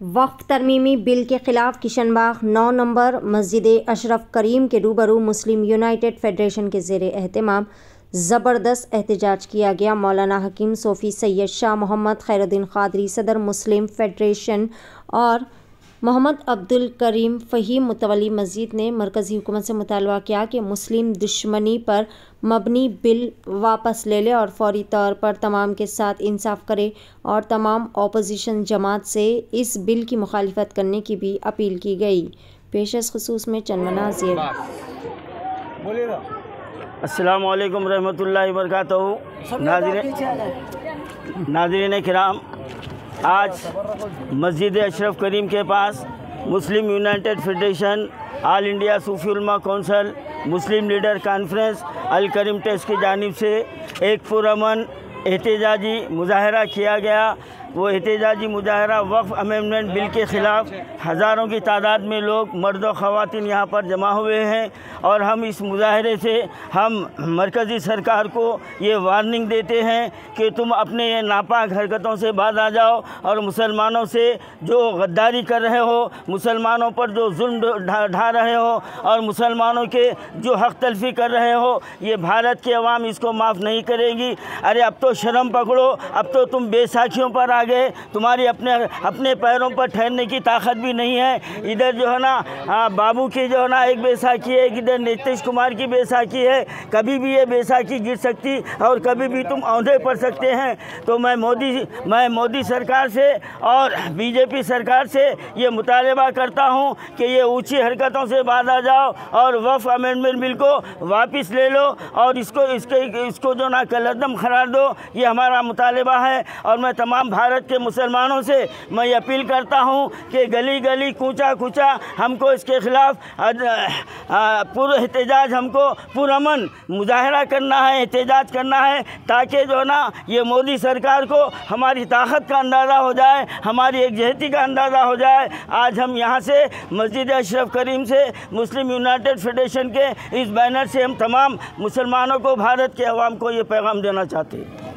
वक्फ तरमीमी bill के खिलाफ किशनबाग नौ number मस्जिद अशरफ करीम के रूबरू मुस्लिम यूनाइटेड फेडरेशन के जेर अहतमाम ज़बरदस्त एहतजाज किया गया। मौलाना हकीम सोफ़ी सैयद शाह मोहम्मद खैरुद्दीन ख़ादरी सदर मुस्लिम फेडरेशन और मोहम्मद अब्दुल करीम फ़हीम मुतवली मस्जिद ने मरकज़ी हुकूमत से मुतालबा किया कि मुस्लिम दुश्मनी पर मबनी बिल वापस ले ले और फौरी तौर पर तमाम के साथ इंसाफ करे और तमाम अपोजिशन जमात से इस बिल की मुखालफत करने की भी अपील की गई। पेशस खसूस में चंद मनाजिर असलकम रहमतुल्लाहि वरकत नाजरीन कराम आज मस्जिद अशरफ करीम के पास Muslim United Federation, all India सूफीमा council, Muslim leader conference, Al Karim test की जानब से एक पुरमन एहतजाजी मुजाहरा किया गया। वो एहतजाजी मुजाहरा वक्फ अमेंडमेंट बिल के ख़िलाफ़ हज़ारों की तादाद में लोग मर्द व ख़वान यहाँ पर जमा हुए हैं और हम इस मुजाहरे से हम मरकज़ी सरकार को ये वार्निंग देते हैं कि तुम अपने ये नापाक हरकतों से बाज आ जाओ और मुसलमानों से जो गद्दारी कर रहे हो, मुसलमानों पर जो जुल्म ढा रहे हो और मुसलमानों के जो हक तलफी कर रहे हो, ये भारत के अवाम इसको माफ़ नहीं करेगी। अरे अब तो शर्म पकड़ो, अब तो तुम बेसाखियों पर आ गए, तुम्हारी अपने अपने पैरों पर ठहरने की ताकत भी नहीं है। इधर जो है ना बाबू की जो है ना, एक बैसाखी है इधर नीतीश कुमार की बैसाखी है। कभी भी ये बैसाखी गिर सकती और कभी भी तुम औंधे पड़ सकते हैं। तो मैं मोदी मैं मोदी सरकार से और बीजेपी सरकार से ये मुतालबा करता हूँ कि ये ऊँची हरकतों से बाध आ जाओ और वफ अमेंडमेंट बिल को वापस ले लो और इसको, इसके, इसको जो ना कलदम करार दो, ये हमारा मुतालबा है। और मैं तमाम भारत भारत के मुसलमानों से मैं अपील करता हूँ कि गली गली कूचा कूचा हमको इसके ख़िलाफ़ पूरा एहतजाज हमको पुरमन मुजाहरा करना है, एहतजाज करना है, ताकि जो ना ये मोदी सरकार को हमारी ताकत का अंदाज़ा हो जाए, हमारी एकजहती का अंदाज़ा हो जाए। आज हम यहाँ से, मस्जिद अशरफ करीम से, मुस्लिम यूनाइटेड फेडरेशन के इस बैनर से हम तमाम मुसलमानों को, भारत के अवाम को ये पैगाम देना चाहते हैं।